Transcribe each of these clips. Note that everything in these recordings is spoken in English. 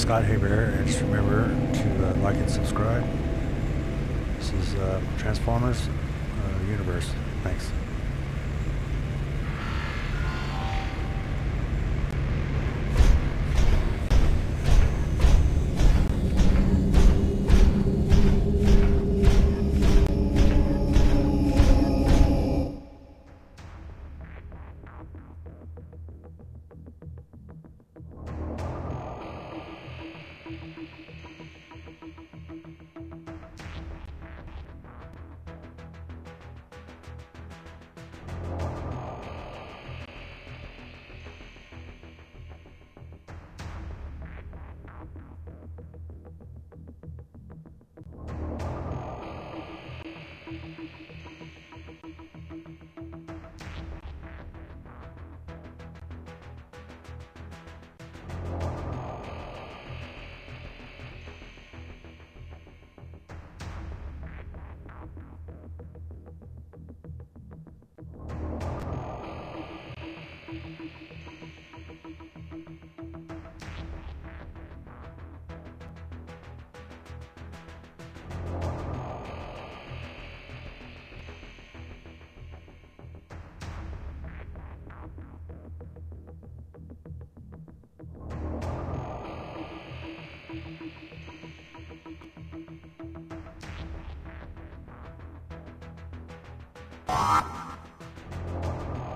Scott Hiebert, and just remember to uh, like and subscribe. This is uh, Transformers uh, Universe. Thanks.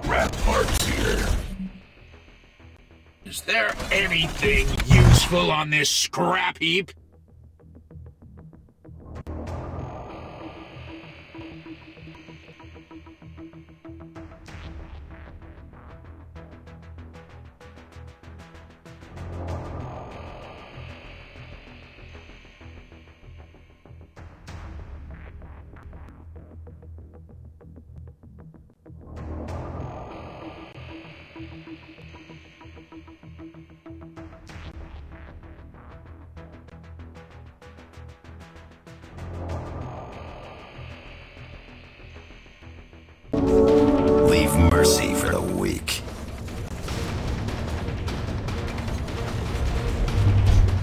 Rat parts here. Is there anything useful on this scrap heap? Leave mercy for the weak.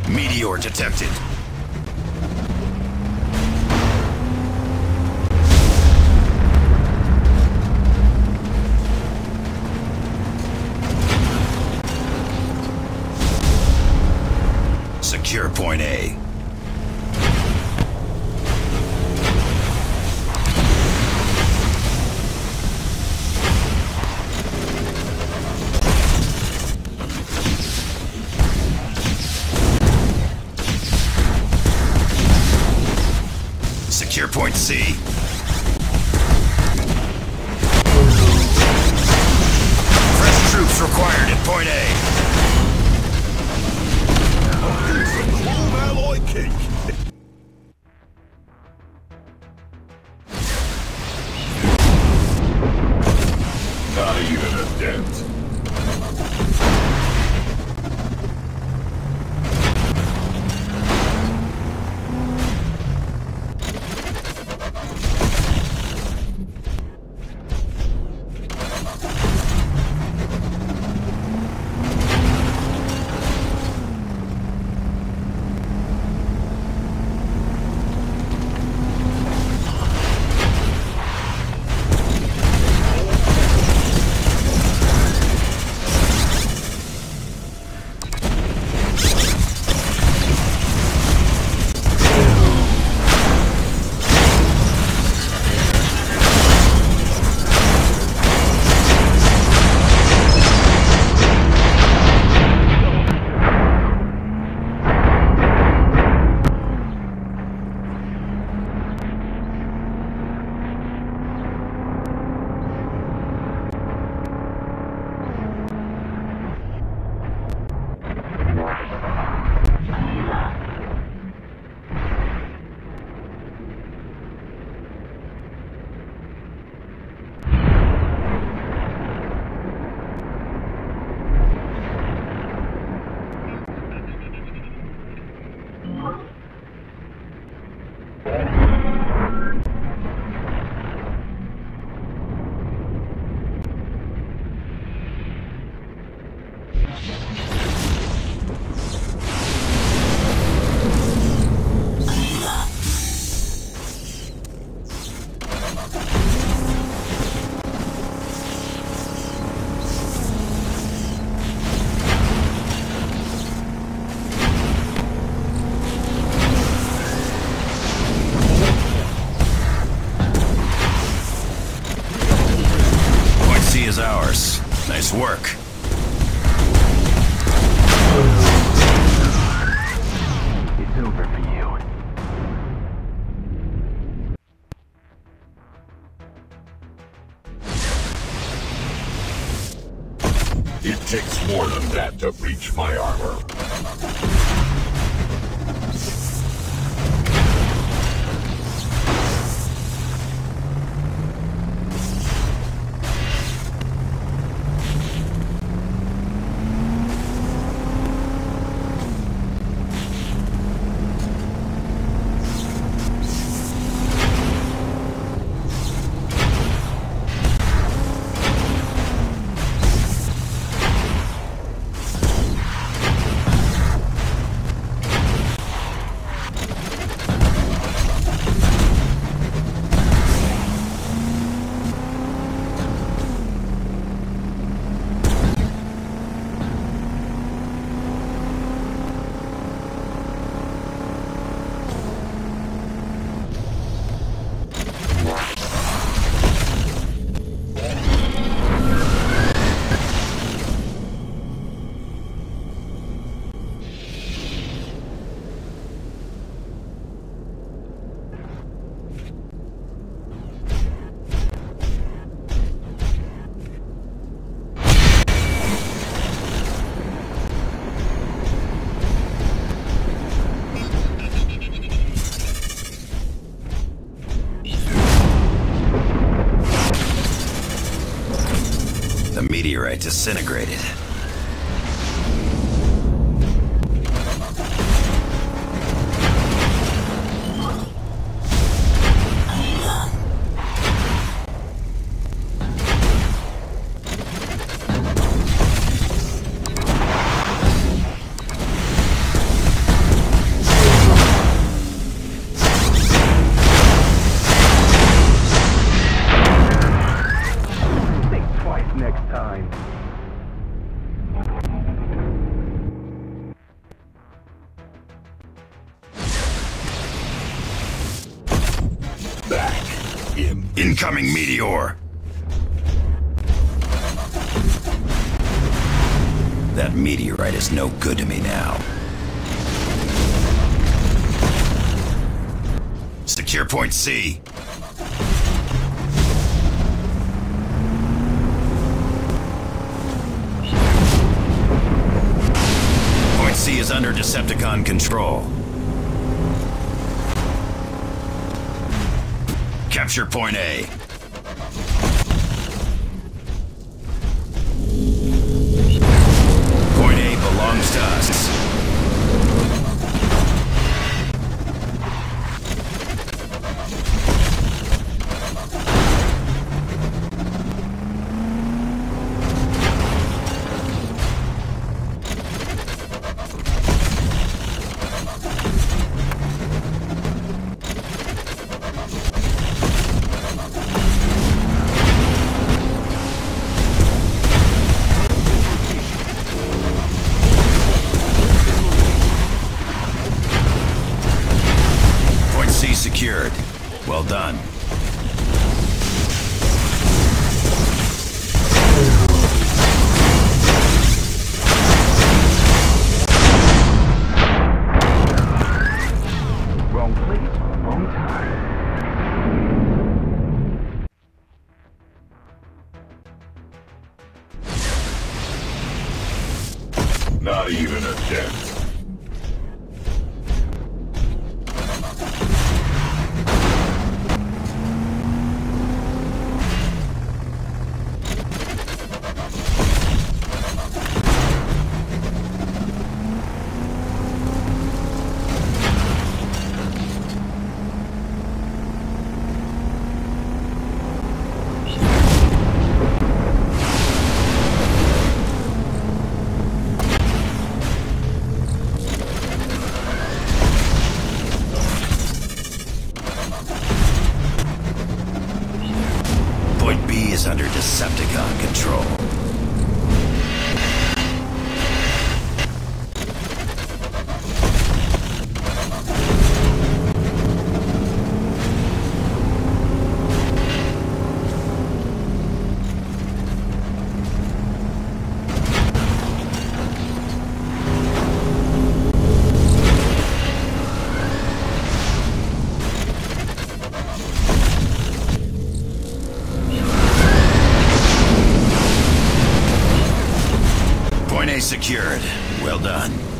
Meteor detected. Required at point A. Alloy. Takes more than that to breach my armor. Disintegrated. Incoming meteor! That meteorite is no good to me now. Secure point C. Point C is under Decepticon control. Capture point A. Us. Secured. Well done.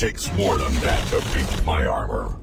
Takes more than that to beat my armor.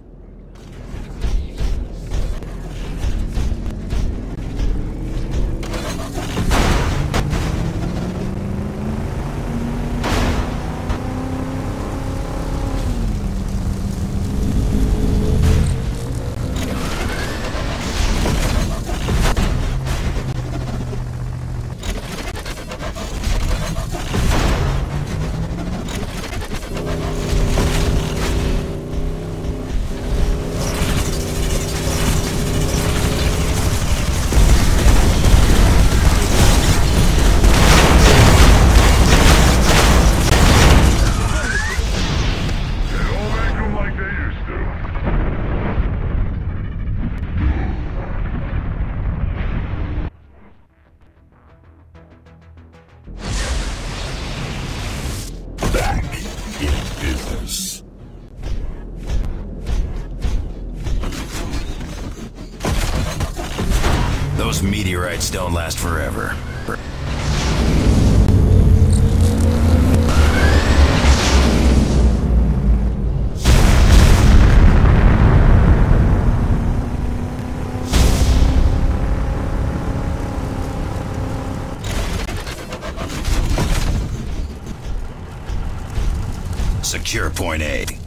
Meteorites don't last forever. Secure point A.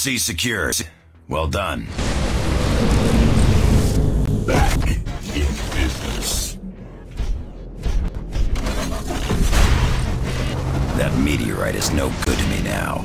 Emergency secured. Well done. Back in business. That meteorite is no good to me now.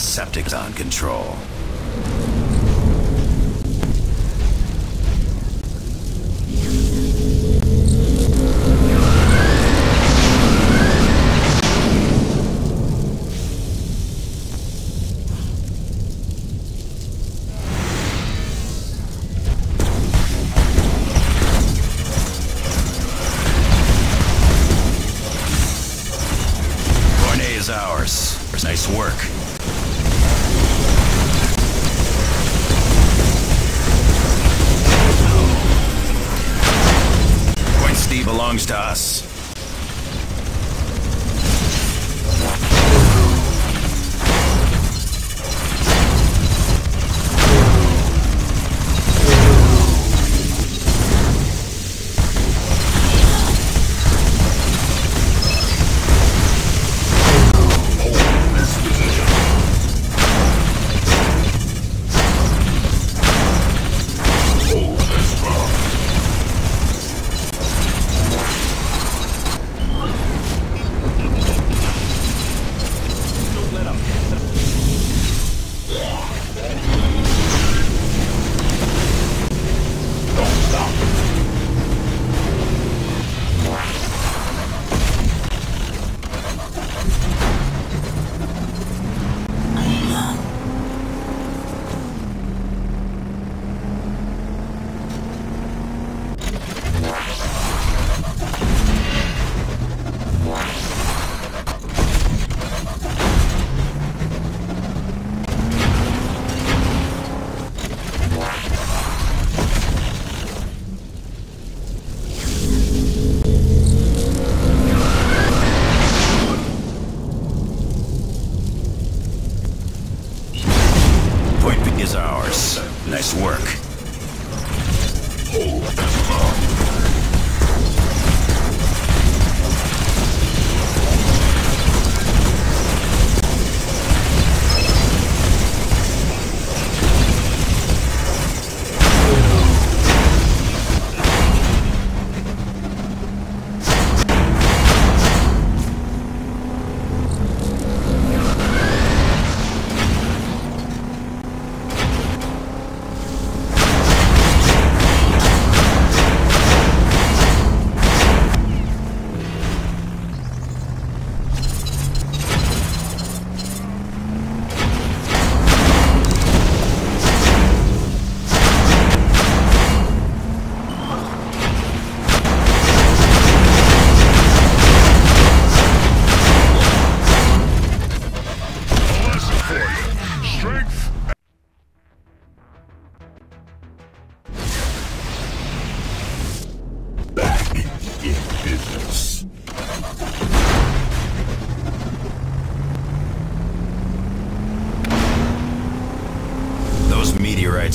Decepticon control.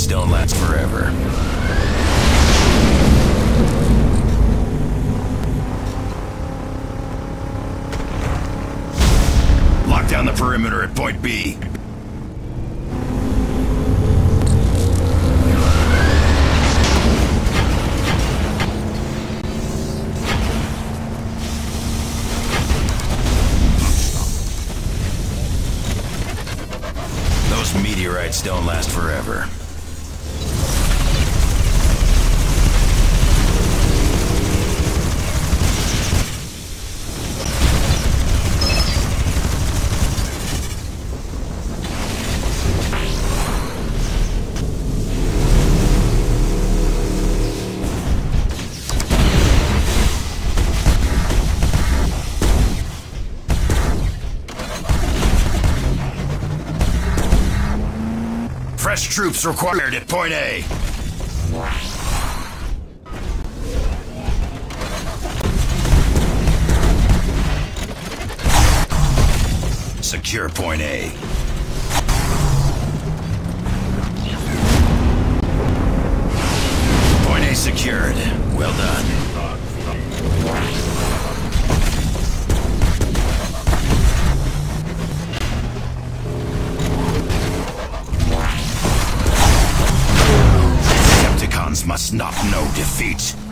Moments don't last forever. Lock down the perimeter at point B. troops required at point A. Secure point A. Point A secured. Well done. Must not know defeat.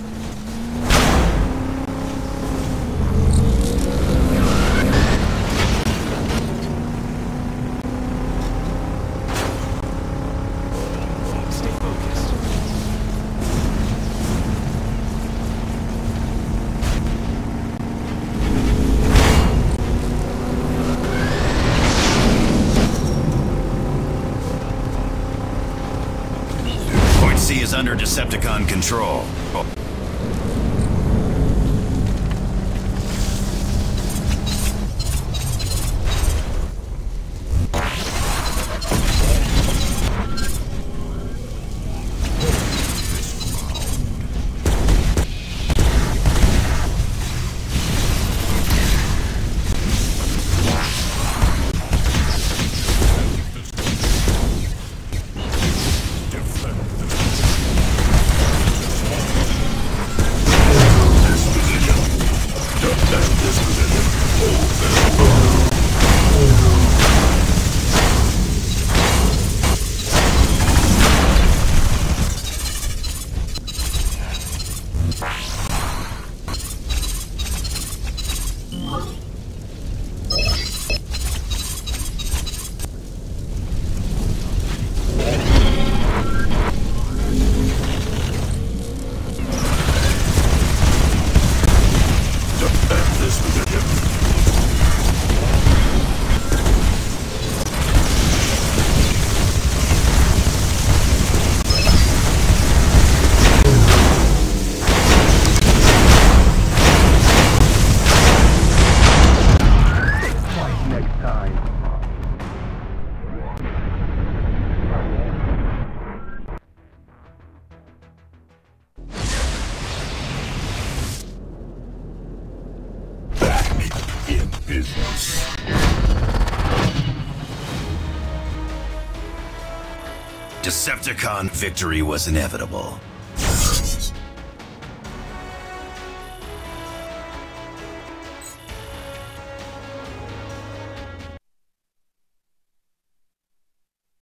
Decepticon victory was inevitable.